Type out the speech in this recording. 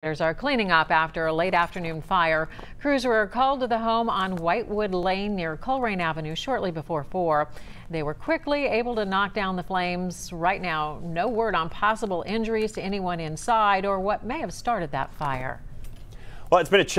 There's our cleaning up after a late afternoon fire. Crews were called to the home on Whitewood Lane near Colerain Avenue shortly before 4. They were quickly able to knock down the flames. Right now, no word on possible injuries to anyone inside or what may have started that fire. Well, it's been a chill